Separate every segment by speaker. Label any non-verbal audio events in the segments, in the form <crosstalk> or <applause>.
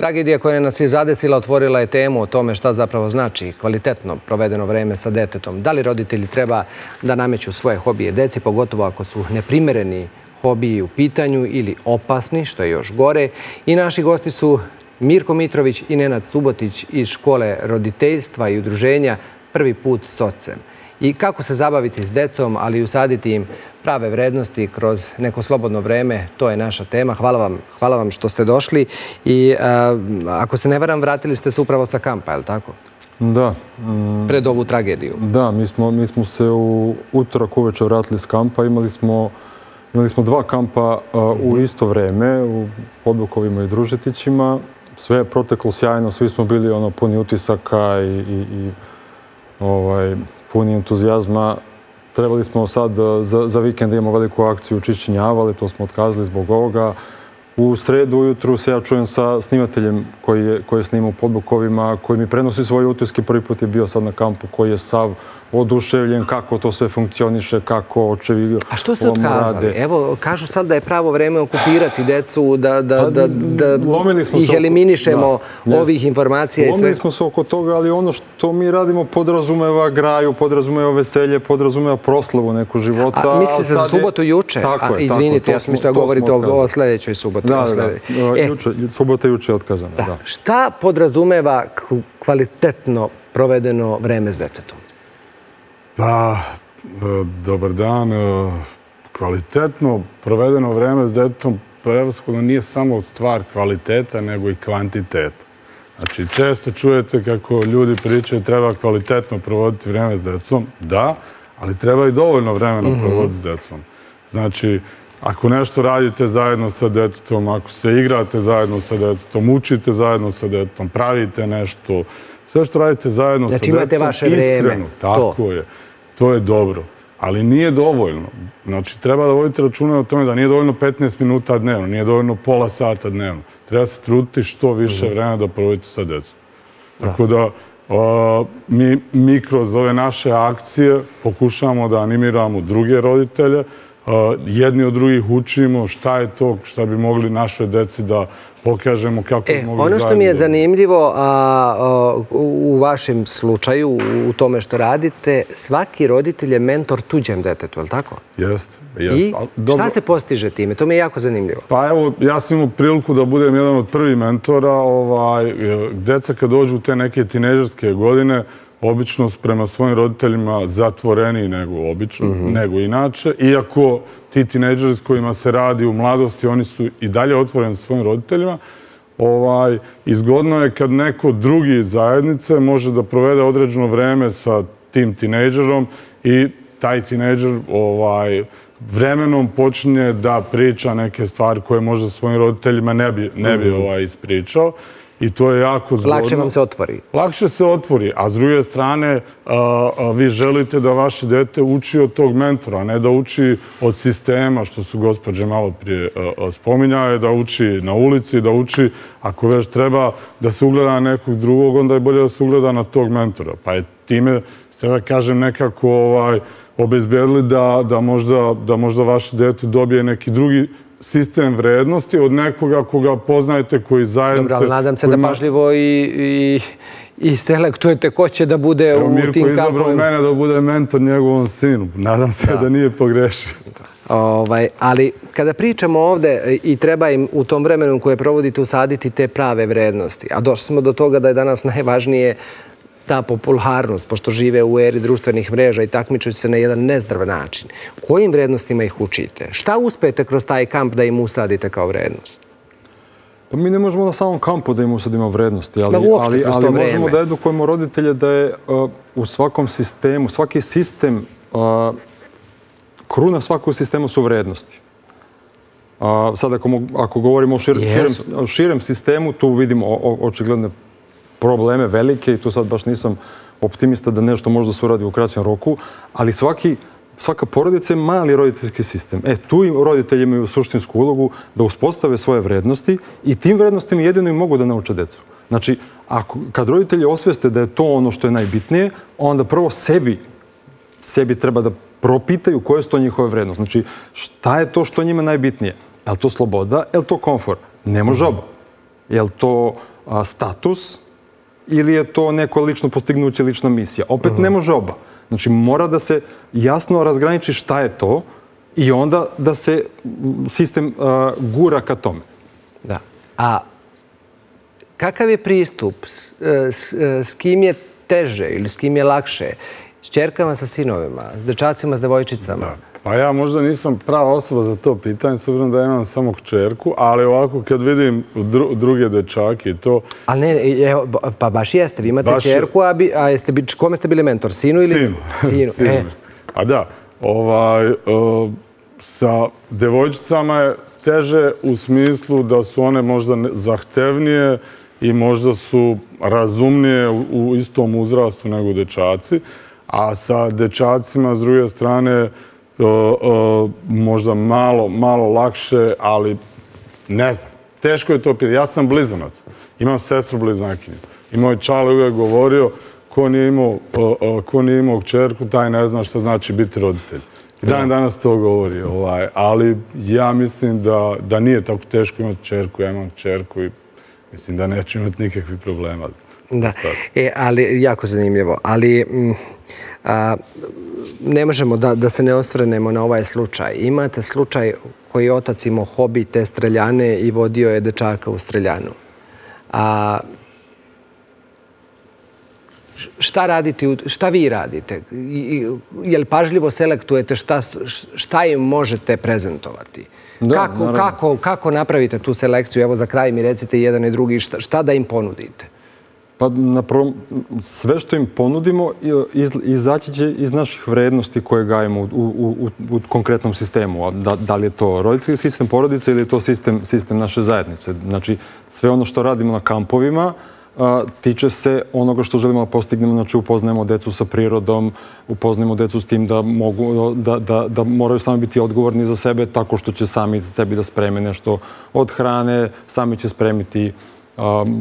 Speaker 1: Tragedija koja nas je zadesila otvorila je temu o tome šta zapravo znači kvalitetno provedeno vreme sa detetom. Da li roditelji treba da nameću svoje hobije deci, pogotovo ako su neprimereni hobiji u pitanju ili opasni, što je još gore. I naši gosti su Mirko Mitrović i Nenad Subotić iz škole roditeljstva i udruženja Prvi put s ocem. I kako se zabaviti s decom, ali i usaditi im prave vrednosti kroz neko slobodno vreme, to je naša tema. Hvala vam što ste došli. I ako se ne varam, vratili ste se upravo sa kampa, je li tako?
Speaker 2: Da.
Speaker 1: Pred ovu tragediju.
Speaker 2: Da, mi smo se u utorak uveče vratili s kampa. Imali smo Imali smo dva kampa u mhm. isto vreme, u Podbukovima i Družetićima. Sve je proteklo sjajno, svi smo bili ono puni utisaka i ovaj, puni entuzijazma. Trebali smo sad e, za vikend imamo veliku akciju čišćenja avale, to smo otkazali zbog ovoga. U sredu ujutru se ja čujem sa snimateljem koji je snima u Podbukovima, koji mi prenosi svoje utiske. Prvi put je bio sad na kampu koji je sav oduševljen kako to sve funkcioniše, kako očevi
Speaker 1: rade. A što ste otkazali? Evo, kažu sad da je pravo vreme okupirati decu, da pa, ih eliminišemo ovih informacija i sve.
Speaker 2: Lomili smo se oko toga, ali ono što mi radimo podrazumeva graju, podrazumeva veselje, podrazumeva proslavu neku života.
Speaker 1: A mislite za subotu juče?
Speaker 2: Tako je.
Speaker 1: Izvinite, ja sam mislio da govorite o sljedećoj subotu.
Speaker 2: Da, da. E, subota juče je otkazana.
Speaker 1: Šta podrazumeva kvalitetno provedeno vreme s detetom?
Speaker 3: Pa, e, dobar dan. E, kvalitetno provedeno vreme s detetom prevaskodno nije samo stvar kvaliteta, nego i kvantiteta. Znači, često čujete kako ljudi pričaju treba kvalitetno provoditi vreme s decom. Da, ali treba i dovoljno vremena mhm. provoditi s decom. Znači, ako nešto radite zajedno sa detetom, ako se igrate zajedno sa detetom, učite zajedno sa detetom, pravite nešto, sve što radite zajedno sa detetom,
Speaker 1: iskreno. Znači, vreme.
Speaker 3: Tako je to je dobro. Ali nije dovoljno. Znači, treba da vodite račune o tome da nije dovoljno 15 minuta dnevno, nije dovoljno pola sata dnevno. Treba se truditi što više mhm. vremena da provodite sa decom. Tako da, mi kroz ove naše akcije pokušamo da animiramo druge roditelje, jedni od drugih učimo šta je to šta bi mogli našoj deci da pokažemo kako bi
Speaker 1: e, mogli zajedno. Ono što mi je zanimljivo u vašem slučaju, u tome što radite, svaki roditelj je mentor tuđem detetu, je li tako?
Speaker 3: Jeste.
Speaker 1: I šta se postiže time? To mi je jako zanimljivo.
Speaker 3: Pa evo, ja sam imao priliku da budem jedan od prvih mentora. Ovaj, deca kad dođu u te neke tinežarske godine, obično prema svojim roditeljima zatvoreni nego obično, mhm. nego inače. Iako ti tineđeri s kojima se radi u mladosti, oni su i dalje otvoreni svojim roditeljima, ovaj, izgodno je kad neko drugi zajednice može da provede određeno vreme sa tim tineđerom i taj tineđer ovaj, vremenom počinje da priča neke stvari koje možda svojim roditeljima ne bi, ne bi mhm. ovaj, ispričao. I to je jako zgodno.
Speaker 1: Lakše vam se otvori.
Speaker 3: Lakše se otvori. A s druge strane, vi želite da vaše dete uči od tog mentora, a ne da uči od sistema, što su gospođe malo prije spominjale, da uči na ulici, da uči, ako već treba da se ugleda na nekog drugog, onda je bolje da se ugleda na tog mentora. Pa je time, ste da kažem, nekako ovaj, obezbedili da možda vaše dete dobije neki drugi sistem vrednosti od nekoga koga poznajete koji zajedno...
Speaker 1: Dobro, ali nadam se da pažljivo i selektujete ko će da bude u tim kampovima.
Speaker 3: Mirko izabrao mene da bude mentor njegovom sinu. Nadam se da nije pogrešio.
Speaker 1: Ovaj, ali kada pričamo ovde i treba im u tom vremenu koje provodite usaditi te prave vrednosti, a došli smo do toga da je danas najvažnije ta popularnost, pošto žive u eri društvenih mreža i takmičuju se na jedan nezdrav način. Kojim vrednostima ih učite? Šta uspete kroz taj kamp da im usadite kao vrednost?
Speaker 2: Pa mi ne možemo na samom kampu da im usadimo vrednosti, ali, ali, ali možemo da edukujemo roditelje da je uh, u svakom sistemu, svaki sistem, uh, kruna svakog sistema su vrednosti. Uh, sad ako, ako govorimo o širem, širem, širem sistemu, tu vidimo očigledne probleme velike i tu sad baš nisam optimista da nešto možda se uradi u kraćem roku, ali svaki, svaka porodica je mali roditeljski sistem. E, tu im roditelji imaju suštinsku ulogu da uspostave svoje vrednosti i tim vrednostima jedino im mogu da nauče decu. Znači, ako, kad roditelji osveste da je to ono što je najbitnije, onda prvo sebi, sebi treba da propitaju koje su to njihove vrednosti. Znači, šta je to što njima najbitnije? Je li to sloboda? Je li to komfort? Ne može oba. Je li to status ili je to neko lično postignuće, lična misija? Opet ne može oba. Znači, mora da se jasno razgraniči šta je to i onda da se sistem gura ka tome.
Speaker 1: Da. A kakav je pristup? S kim je teže ili s kim je lakše? S čerkama, sa sinovima, s dečacima, s devojčicama?
Speaker 3: Pa ja možda nisam prava osoba za to pitanje, s obzirom da imam samo čerku, ali ovako kad vidim druge dečake i to...
Speaker 1: Ali ne, pa baš jeste, vi imate čerku, a kome ste bili mentor? Sinu ili...
Speaker 3: Sinu. <laughs> Sinu. E. A da, ovaj, sa devojčicama je teže u smislu da su one možda zahtevnije i možda su razumnije u istom uzrastu nego dečaci. A sa dečacima, s druge strane, možda malo, malo lakše, ali ne znam. Teško je to pitati. Ja sam blizanac. Imam sestru blizanakinju. I moj čale uvijek govorio ko nije imao, ko nije imao čerku, taj ne zna što znači biti roditelj. I dan danas to govori. Ovaj, ali ja mislim da, da nije tako teško imati čerku. Ja imam čerku i mislim da neću imati nikakvih problema.
Speaker 1: Da, e, ali jako zanimljivo. Ali a, ne možemo da, da se ne ostrenemo na ovaj slučaj. Imate slučaj koji je otac imao hobi te streljane i vodio je dečaka u streljanu. A, šta radite, šta vi radite? Je li pažljivo selektujete šta, šta im možete prezentovati? Da, kako, kako, kako napravite tu selekciju? Evo za kraj mi recite jedan i drugi, šta, šta da im ponudite?
Speaker 2: Pa na prvom, sve što im ponudimo izaći će iz naših vrednosti koje gajemo u, u, u, u konkretnom sistemu. Da, da li je to roditeljski sistem porodice ili je to sistem, sistem naše zajednice. Znači, sve ono što radimo na kampovima a, tiče se onoga što želimo da postignemo. Znači, upoznajemo decu sa prirodom, upoznajemo decu s tim da, mogu, da, da, da moraju sami biti odgovorni za sebe tako što će sami za sebi da spreme nešto od hrane, sami će spremiti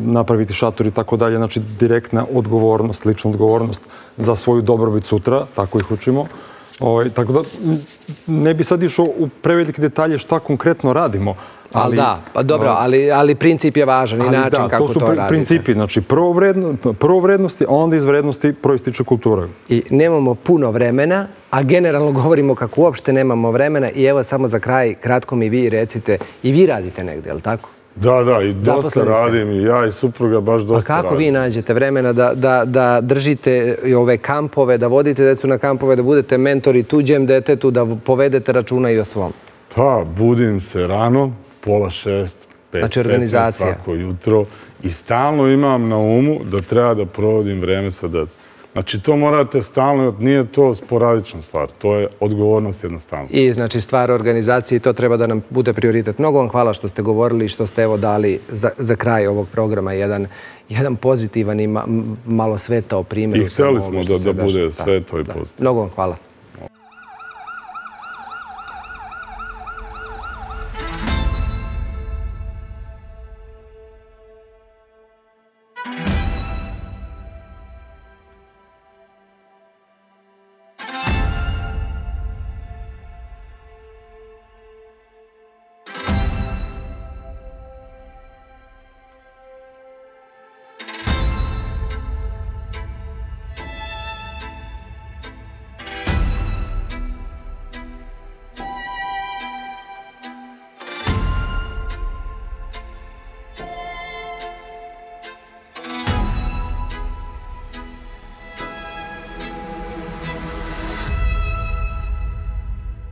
Speaker 2: napraviti šator i tako dalje. Znači, direktna odgovornost, lična odgovornost za svoju dobrobit sutra, tako ih učimo. Ovaj, tako da, ne bi sad išao u prevelike detalje šta konkretno radimo.
Speaker 1: Ali, da, pa dobro, ali, ali princip je važan i način kako to, radite.
Speaker 2: To su principi, znači prvo, vredno, prvo vrednosti, a onda iz vrednosti proističe kultura.
Speaker 1: I nemamo puno vremena, a generalno govorimo kako uopšte nemamo vremena i evo samo za kraj, kratko mi vi recite, i vi radite negdje, je li tako?
Speaker 3: Da, da, i dosta radim i ja i supruga baš dosta
Speaker 1: radim. A kako vi nađete vremena da, da, da držite ove kampove, da vodite decu na kampove, da budete mentori tuđem detetu, da povedete računa i o svom?
Speaker 3: Pa, budim se rano, pola šest, pet, znači, organizacija. svako jutro i stalno imam na umu da treba da provodim vreme sa detetom. Znači, to morate stalno, nije to sporadična stvar, to je odgovornost jednostavno.
Speaker 1: I znači stvar organizacije i to treba da nam bude prioritet. Mnogo vam hvala što ste govorili i što ste evo dali za, za kraj ovog programa jedan, jedan pozitivan i ma, malo svetao primjer.
Speaker 3: I htjeli smo da, da bude sveto i pozitivno.
Speaker 1: Mnogo vam hvala.